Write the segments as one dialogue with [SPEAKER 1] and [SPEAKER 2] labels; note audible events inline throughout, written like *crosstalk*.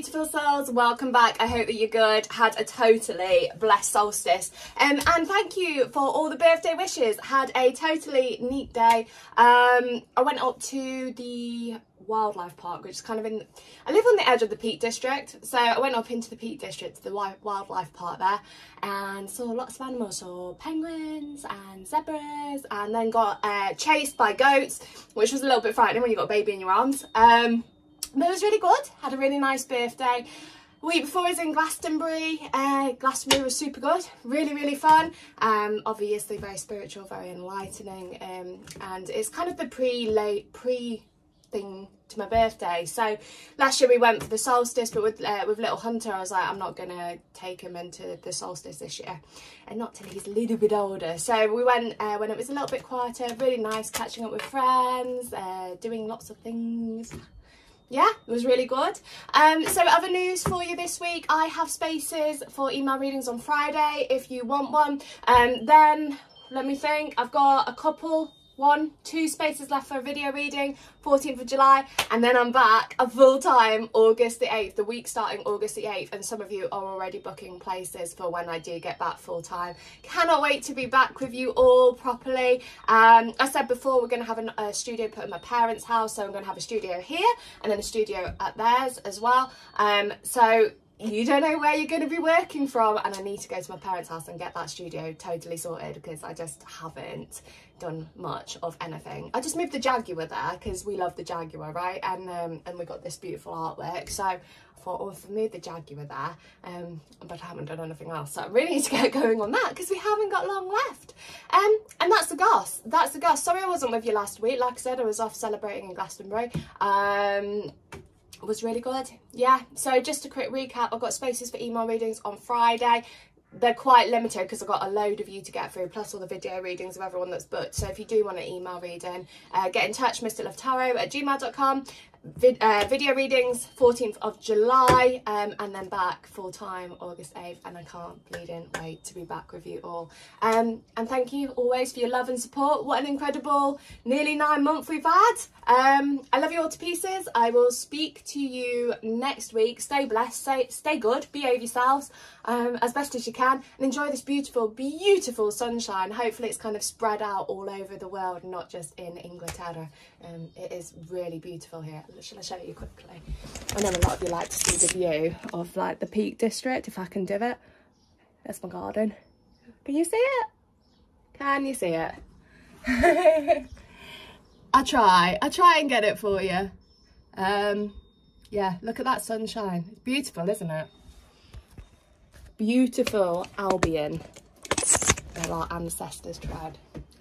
[SPEAKER 1] beautiful souls, welcome back. I hope that you're good. Had a totally blessed solstice. Um, and thank you for all the birthday wishes. Had a totally neat day. Um, I went up to the wildlife park which is kind of in I live on the edge of the Peak District so I went up into the Peak District to the wildlife park there and saw lots of animals saw penguins and zebras and then got uh, chased by goats which was a little bit frightening when you've got a baby in your arms um, but it was really good. Had a really nice birthday. A week before I was in Glastonbury. Uh, Glastonbury was super good. Really, really fun. Um, obviously very spiritual, very enlightening. Um, and it's kind of the pre-late, pre thing to my birthday. So last year we went for the solstice, but with uh, with little Hunter, I was like, I'm not gonna take him into the solstice this year, and not till he's a little bit older. So we went uh, when it was a little bit quieter. Really nice, catching up with friends, uh, doing lots of things yeah, it was really good. Um, so other news for you this week, I have spaces for email readings on Friday if you want one. Um, then, let me think, I've got a couple one, two spaces left for a video reading, 14th of July, and then I'm back a full time August the 8th, the week starting August the 8th, and some of you are already booking places for when I do get back full time. Cannot wait to be back with you all properly. Um, I said before, we're going to have an, a studio put in my parents' house, so I'm going to have a studio here and then a studio at theirs as well. Um, so you don't know where you're going to be working from and I need to go to my parents house and get that studio totally sorted because I just haven't done much of anything. I just moved the Jaguar there because we love the Jaguar, right? And um, and we got this beautiful artwork. So I thought, oh, if we move the Jaguar there, um, but I haven't done anything else. So I really need to get *laughs* going on that because we haven't got long left. Um, and that's the goss. That's the goss. Sorry I wasn't with you last week. Like I said, I was off celebrating in Glastonbury. Um, was really good yeah so just a quick recap i've got spaces for email readings on friday they're quite limited because I've got a load of you to get through, plus all the video readings of everyone that's booked. So if you do want an email reading, uh, get in touch, mysticlovetarot at gmail.com. Vid uh, video readings 14th of July um, and then back full time August 8th and I can't bleeding wait to be back with you all. Um, and thank you always for your love and support. What an incredible nearly nine month we've had. Um, I love you all to pieces. I will speak to you next week. Stay blessed stay, stay good behave yourselves um, as best as you can and enjoy this beautiful beautiful sunshine. Hopefully it's kind of spread out all over the world not just in Inglaterra. Um, it is really beautiful here shall I show you quickly? I know a lot of you like to see the view of like the Peak District, if I can do it. That's my garden. Can you see it? Can you see it? *laughs* I try. I try and get it for you. Um, yeah, look at that sunshine. It's beautiful, isn't it? Beautiful Albion. Where our ancestors tread.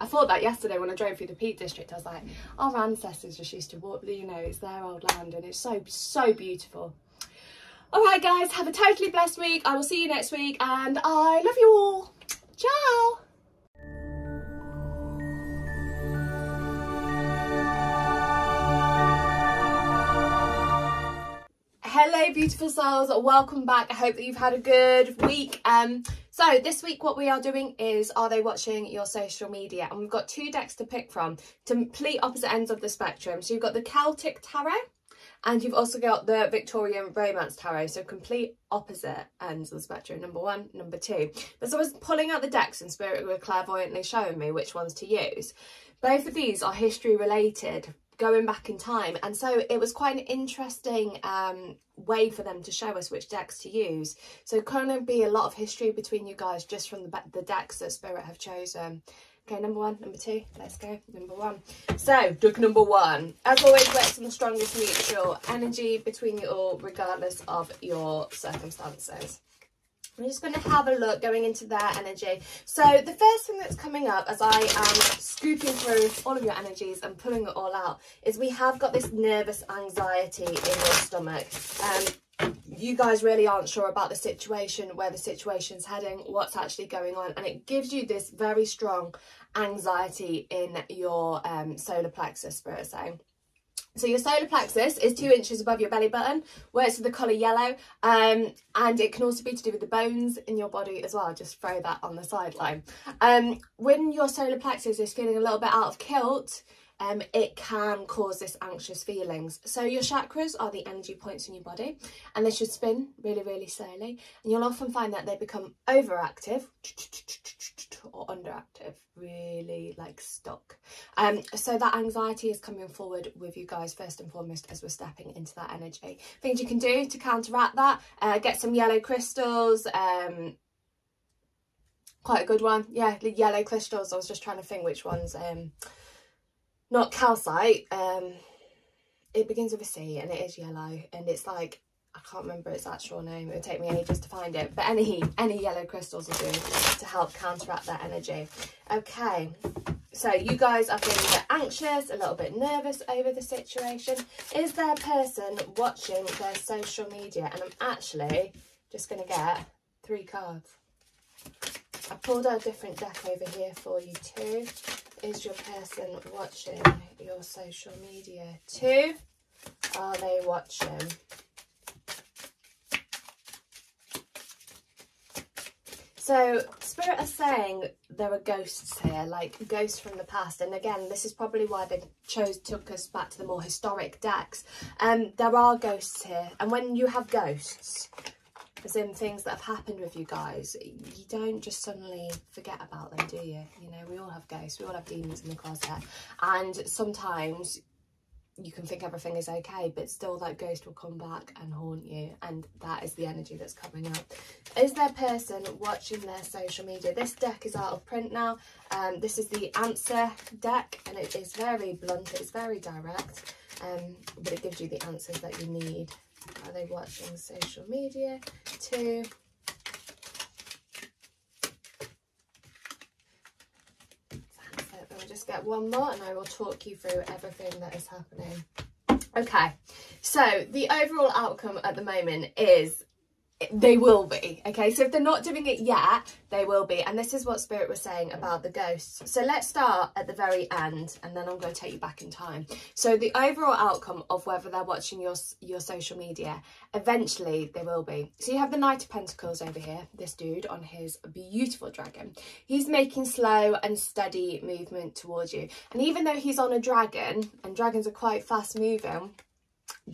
[SPEAKER 1] Thought that yesterday when I drove through the Peak District. I was like, our ancestors just used to walk, you know, it's their old land and it's so, so beautiful. All right, guys, have a totally blessed week. I will see you next week and I love you all. Ciao. hello beautiful souls welcome back i hope that you've had a good week um so this week what we are doing is Are They Watching Your Social Media? And we've got two decks to pick from, complete opposite ends of the spectrum. So you've got the Celtic Tarot and you've also got the Victorian Romance Tarot. So complete opposite ends of the spectrum, number one, number two. But so I was pulling out the decks and Spirit were clairvoyantly showing me which ones to use. Both of these are history related going back in time. And so it was quite an interesting um, way for them to show us which decks to use. So kind of be a lot of history between you guys just from the, the decks that spirit have chosen. Okay number one number two let's go number one. So deck number one. As always let's the strongest mutual energy between you all regardless of your circumstances I'm just going to have a look going into their energy. So the first thing that's coming up as I am scooping through all of your energies and pulling it all out is we have got this nervous anxiety in your stomach. Um, you guys really aren't sure about the situation, where the situation's heading, what's actually going on. And it gives you this very strong anxiety in your um, solar plexus, spirit saying. So your solar plexus is two inches above your belly button, where it's the colour yellow, um, and it can also be to do with the bones in your body as well. Just throw that on the sideline. Um, when your solar plexus is feeling a little bit out of kilt, um, it can cause this anxious feelings. So your chakras are the energy points in your body and they should spin really, really slowly. And you'll often find that they become overactive or underactive, really like stuck. Um, so that anxiety is coming forward with you guys first and foremost as we're stepping into that energy. Things you can do to counteract that, uh, get some yellow crystals, um, quite a good one. Yeah, the yellow crystals. I was just trying to think which ones. Um, not calcite. Um, it begins with a C and it is yellow and it's like I can't remember its actual name. It would take me ages to find it. But any any yellow crystals will do to help counteract that energy. Okay, so you guys are feeling a bit anxious, a little bit nervous over the situation. Is there a person watching their social media? And I'm actually just going to get three cards. I pulled out a different deck over here for you too. Is your person watching your social media too? Are they watching? So Spirit are saying there are ghosts here, like ghosts from the past. And again, this is probably why they chose took us back to the more historic decks. Um, there are ghosts here. And when you have ghosts, as in things that have happened with you guys, you don't just suddenly forget about them, do you? You know, we all have ghosts, we all have demons in the closet. And sometimes you can think everything is okay, but still that ghost will come back and haunt you. And that is the energy that's coming up. Is there a person watching their social media? This deck is out of print now. Um, this is the answer deck and it is very blunt, it's very direct, um, but it gives you the answers that you need. Are they watching social media? Two. Me just get one more and I will talk you through everything that is happening. Okay, so the overall outcome at the moment is they will be. okay so if they're not doing it yet they will be. And this is what spirit was saying about the ghosts. So let's start at the very end and then i'm going to take you back in time. So the overall outcome of whether they're watching your your social media eventually they will be. So you have the knight of pentacles over here this dude on his beautiful dragon. He's making slow and steady movement towards you. And even though he's on a dragon and dragons are quite fast moving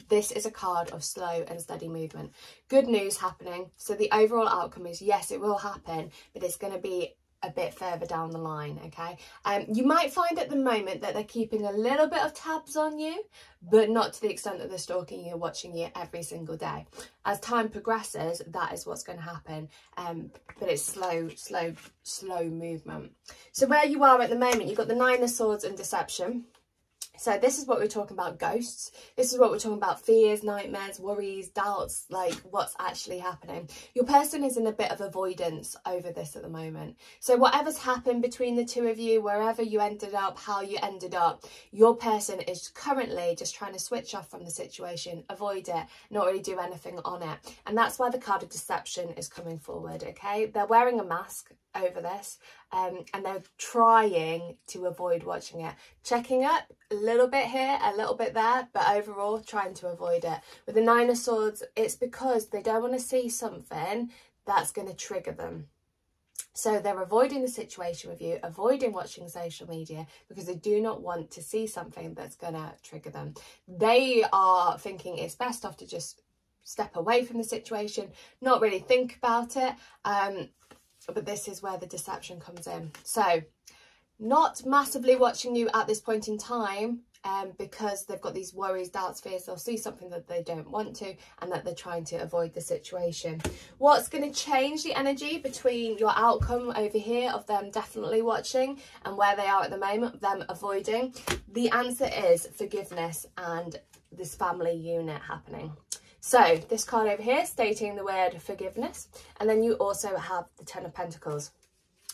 [SPEAKER 1] this is a card of slow and steady movement. Good news happening. So the overall outcome is yes, it will happen, but it's going to be a bit further down the line, okay? Um, you might find at the moment that they're keeping a little bit of tabs on you, but not to the extent that they're stalking you, watching you every single day. As time progresses, that is what's going to happen, um, but it's slow, slow, slow movement. So where you are at the moment, you've got the Nine of Swords and Deception. So this is what we're talking about ghosts. This is what we're talking about fears, nightmares, worries, doubts, like what's actually happening. Your person is in a bit of avoidance over this at the moment. So whatever's happened between the two of you, wherever you ended up, how you ended up, your person is currently just trying to switch off from the situation, avoid it, not really do anything on it. And that's why the card of deception is coming forward, okay? They're wearing a mask over this um, and they're trying to avoid watching it. Checking up a little bit here, a little bit there, but overall trying to avoid it. With the Nine of Swords, it's because they don't want to see something that's going to trigger them. So they're avoiding the situation with you, avoiding watching social media because they do not want to see something that's going to trigger them. They are thinking it's best off to just step away from the situation, not really think about it. Um, but this is where the deception comes in. So not massively watching you at this point in time um, because they've got these worries, doubts, fears. They'll see something that they don't want to and that they're trying to avoid the situation. What's going to change the energy between your outcome over here of them definitely watching and where they are at the moment, them avoiding? The answer is forgiveness and this family unit happening. So this card over here stating the word forgiveness. And then you also have the Ten of Pentacles.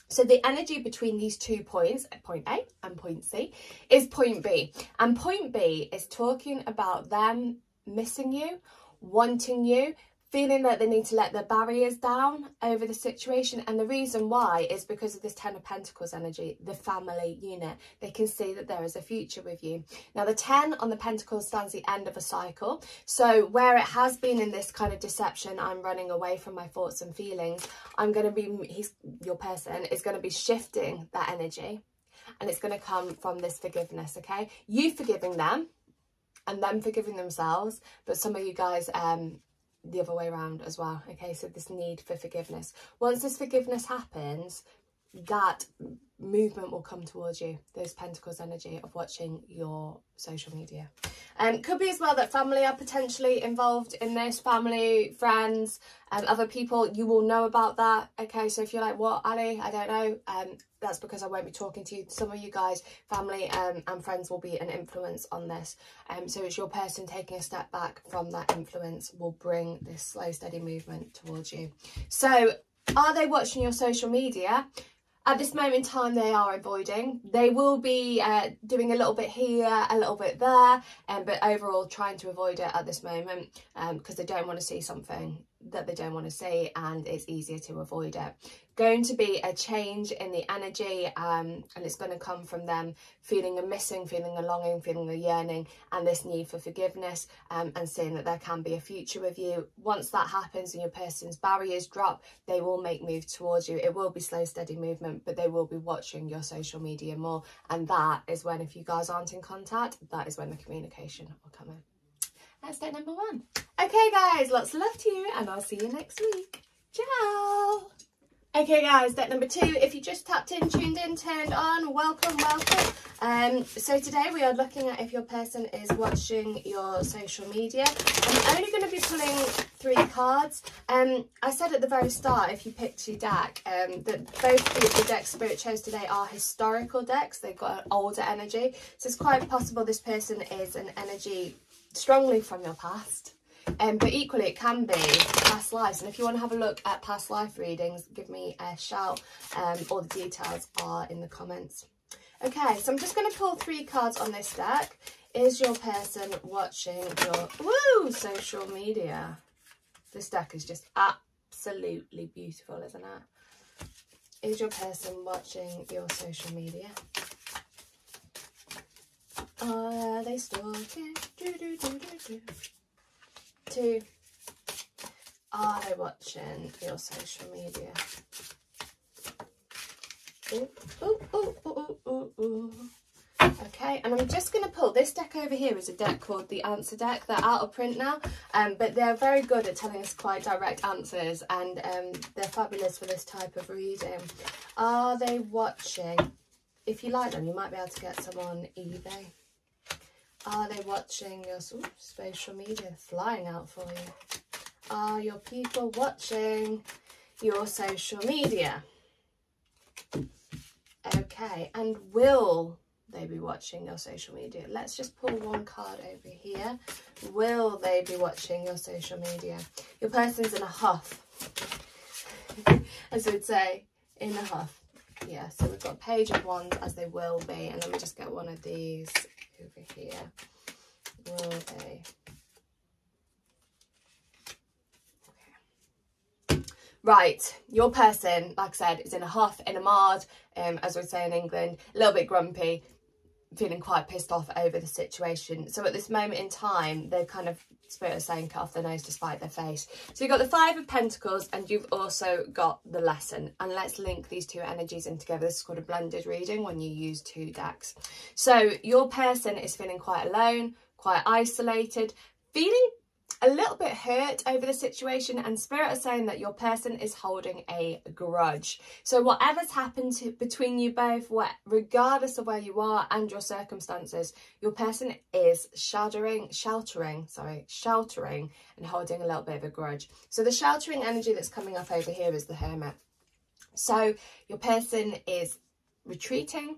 [SPEAKER 1] So the energy between these two points, point A and point C, is point B. And point B is talking about them missing you, wanting you, feeling that they need to let their barriers down over the situation. And the reason why is because of this Ten of Pentacles energy, the family unit. They can see that there is a future with you. Now, the 10 on the Pentacles stands the end of a cycle. So where it has been in this kind of deception, I'm running away from my thoughts and feelings, I'm going to be, he's your person is going to be shifting that energy and it's going to come from this forgiveness, okay? You forgiving them and them forgiving themselves, but some of you guys um the other way around as well, okay? So this need for forgiveness. Once this forgiveness happens, that movement will come towards you those pentacles energy of watching your social media. And um, could be as well that family are potentially involved in this family friends and um, other people you will know about that. Okay so if you're like what ali? I don't know um that's because i won't be talking to you. Some of you guys family um, and friends will be an influence on this. Um so it's your person taking a step back from that influence will bring this slow steady movement towards you. So are they watching your social media at this moment in time they are avoiding. They will be uh, doing a little bit here a little bit there um, but overall trying to avoid it at this moment because um, they don't want to see something that they don't want to see and it's easier to avoid it. Going to be a change in the energy um, and it's going to come from them feeling a missing feeling a longing feeling a yearning and this need for forgiveness um, and seeing that there can be a future with you. Once that happens and your person's barriers drop they will make move towards you. It will be slow steady movement but they will be watching your social media more. And that is when if you guys aren't in contact that is when the communication will come in step number one. Okay, guys, lots of love to you, and I'll see you next week. Ciao. Okay guys, step number two, if you just tapped in, tuned in, turned on, welcome, welcome. Um, so today we are looking at if your person is watching your social media. I'm only going to be pulling three cards. Um, I said at the very start, if you picked your deck, um, that both the decks Spirit chose today are historical decks. They've got an older energy. So it's quite possible this person is an energy strongly from your past. Um, but equally, it can be past lives. And if you want to have a look at past life readings, give me a shout. Um, all the details are in the comments. Okay, so I'm just going to pull three cards on this deck. Is your person watching your woo social media? This deck is just absolutely beautiful, isn't it? Is your person watching your social media? Are they stalking? Do, do, do, do, do. Two. Are they watching your social media? Ooh, ooh, ooh, ooh, ooh, ooh. Okay, and I'm just going to pull, this deck over here is a deck called the Answer Deck. They're out of print now, um, but they're very good at telling us quite direct answers and um, they're fabulous for this type of reading. Are they watching? If you like them, you might be able to get some on eBay. Are they watching your oops, social media flying out for you? Are your people watching your social media? Okay, and will they be watching your social media? Let's just pull one card over here. Will they be watching your social media? Your person's in a huff, *laughs* as we'd say, in a huff. Yeah, so we've got page of wands as they will be. And let me just get one of these over here. Will they? Right, your person, like I said, is in a huff, in a mard, um, as we say in England, a little bit grumpy, feeling quite pissed off over the situation. So at this moment in time, they're kind of, spirit of saying, cut off their nose to spite their face. So you've got the Five of Pentacles and you've also got the Lesson. And let's link these two energies in together. This is called a blended reading when you use two decks. So your person is feeling quite alone, quite isolated, feeling a little bit hurt over the situation and spirit is saying that your person is holding a grudge. So whatever's happened to, between you both what, regardless of where you are and your circumstances your person is sheltering sheltering sorry sheltering and holding a little bit of a grudge. So the sheltering energy that's coming up over here is the hermit. So your person is retreating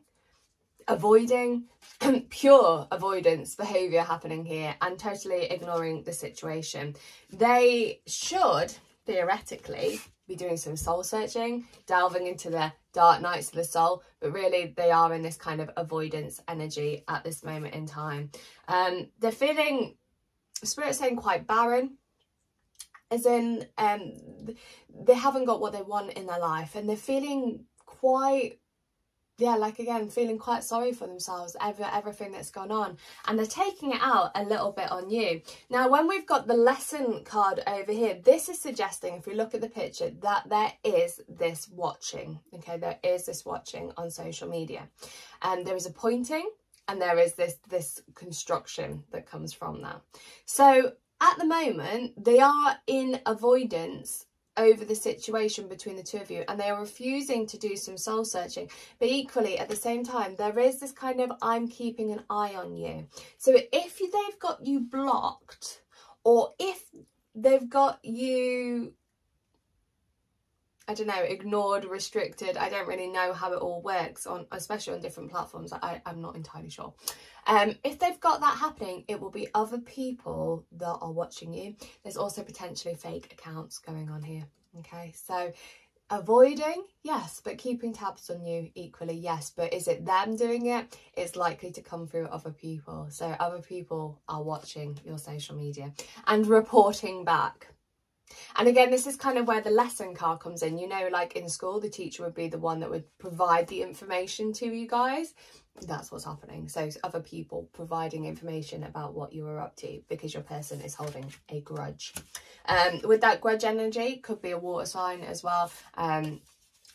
[SPEAKER 1] avoiding *clears throat* pure avoidance behavior happening here and totally ignoring the situation. They should theoretically be doing some soul searching delving into the dark nights of the soul but really they are in this kind of avoidance energy at this moment in time. Um they're feeling spirit saying quite barren. As in um they haven't got what they want in their life and they're feeling quite yeah, like again, feeling quite sorry for themselves, ever everything that's gone on, and they're taking it out a little bit on you. Now, when we've got the lesson card over here, this is suggesting, if we look at the picture, that there is this watching. Okay, there is this watching on social media, and there is a pointing, and there is this this construction that comes from that. So at the moment, they are in avoidance over the situation between the two of you and they are refusing to do some soul searching. But equally at the same time there is this kind of i'm keeping an eye on you. So if they've got you blocked or if they've got you I don't know, ignored, restricted. I don't really know how it all works on, especially on different platforms. I, I'm not entirely sure. Um, if they've got that happening, it will be other people that are watching you. There's also potentially fake accounts going on here. Okay, so avoiding, yes, but keeping tabs on you equally, yes. But is it them doing it? It's likely to come through other people. So other people are watching your social media and reporting back. And again, this is kind of where the lesson card comes in. You know, like in school, the teacher would be the one that would provide the information to you guys. That's what's happening. So other people providing information about what you were up to because your person is holding a grudge. Um, with that grudge energy, could be a water sign as well. Um,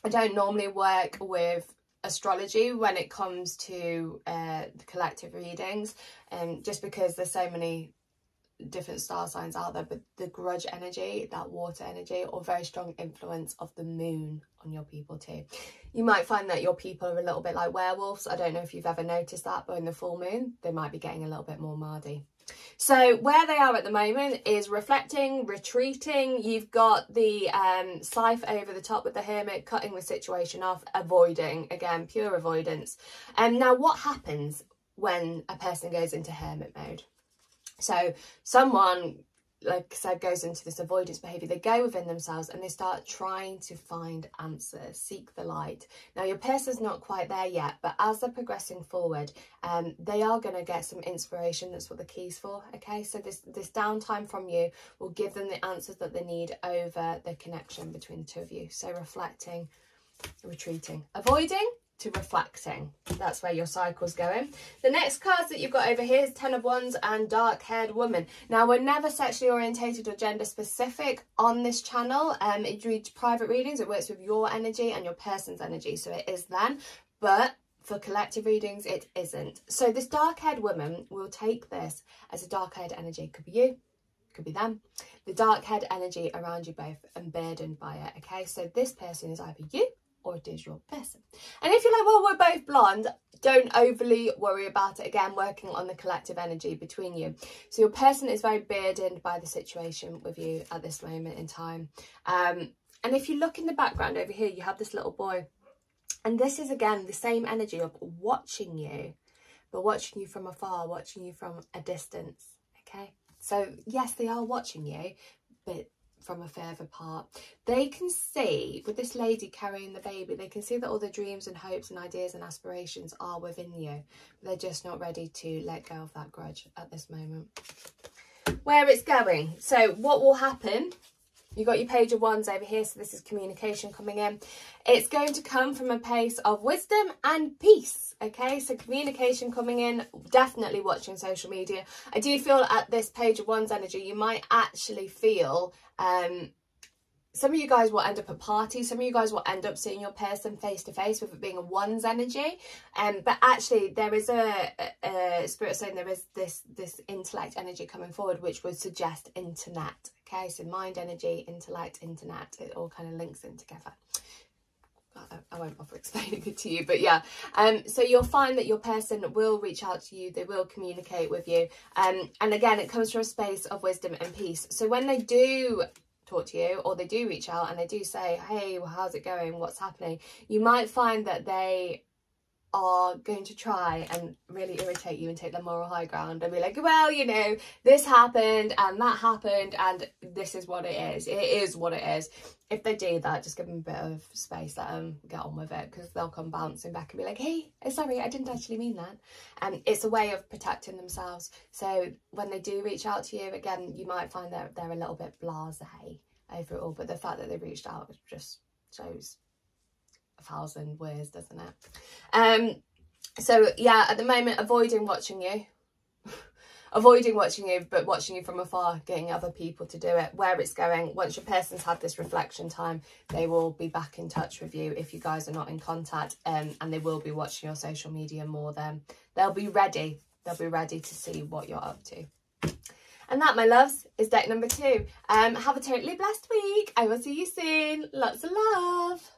[SPEAKER 1] I don't normally work with astrology when it comes to uh, collective readings and um, just because there's so many different star signs out there, but the grudge energy, that water energy, or very strong influence of the moon on your people too. You might find that your people are a little bit like werewolves. I don't know if you've ever noticed that, but in the full moon, they might be getting a little bit more mardy. So where they are at the moment is reflecting, retreating. You've got the um, scythe over the top with the hermit, cutting the situation off, avoiding, again, pure avoidance. And um, now what happens when a person goes into hermit mode? So someone, like I said, goes into this avoidance behaviour. They go within themselves and they start trying to find answers, seek the light. Now, your person's not quite there yet, but as they're progressing forward, um, they are going to get some inspiration. That's what the key's for, okay? So this, this downtime from you will give them the answers that they need over the connection between the two of you. So reflecting, retreating, avoiding, to reflecting. That's where your cycle's going. The next cards that you've got over here is Ten of Wands and Dark Haired Woman. Now, we're never sexually orientated or gender specific on this channel. Um, it reads private readings. It works with your energy and your person's energy. So it is then. But for collective readings, it isn't. So this dark-haired woman will take this as a dark-haired energy. It could be you, could be them. The dark-haired energy around you both and burdened by it, okay? So this person is either you or is your person. And if you're like, well, we're both blonde, don't overly worry about it. Again, working on the collective energy between you. So your person is very burdened by the situation with you at this moment in time. Um, and if you look in the background over here, you have this little boy. And this is, again, the same energy of watching you, but watching you from afar, watching you from a distance, okay? So, yes, they are watching you, but from a further part. They can see, with this lady carrying the baby, they can see that all the dreams and hopes and ideas and aspirations are within you. They're just not ready to let go of that grudge at this moment. Where it's going. So what will happen You've got your page of wands over here, so this is communication coming in. It's going to come from a place of wisdom and peace, okay? So communication coming in, definitely watching social media. I do feel at this page of wands energy, you might actually feel um, some of you guys will end up at parties some of you guys will end up seeing your person face to face with it being a one's energy um but actually there is a, a, a, spirit saying there is this this intellect energy coming forward which would suggest internet okay so mind energy intellect internet it all kind of links in together I won't bother *laughs* explaining it to you, but yeah. Um, so you'll find that your person will reach out to you, they will communicate with you. Um, and again, it comes from a space of wisdom and peace. So when they do talk to you or they do reach out and they do say hey well, how's it going? What's happening? You might find that they are going to try and really irritate you and take the moral high ground and be like well you know this happened and that happened and this is what it is. It is what it is. If they do that just give them a bit of space let them get on with it because they'll come bouncing back and be like hey eh, sorry i didn't actually mean that. And it's a way of protecting themselves. So when they do reach out to you again you might find that they're a little bit blasé over it all but the fact that they reached out just shows a thousand words, doesn't it? Um, so yeah, at the moment, avoiding watching you. *laughs* avoiding watching you, but watching you from afar, getting other people to do it, where it's going. Once your person's had this reflection time, they will be back in touch with you if you guys are not in contact um, and they will be watching your social media more then. They'll be ready. They'll be ready to see what you're up to. And that, my loves, is deck number two. Um, have a totally blessed week. I will see you soon. Lots of love.